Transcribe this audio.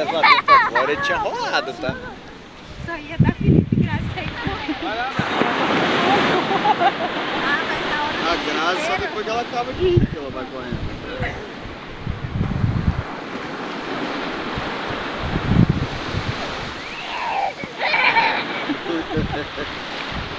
agora, ele tinha rolado, tá? Só ia dar Felipe Graça aí Vai lá, ah, A Graça, depois que ela acaba de ir, que ela vai correndo. Ha ha ha.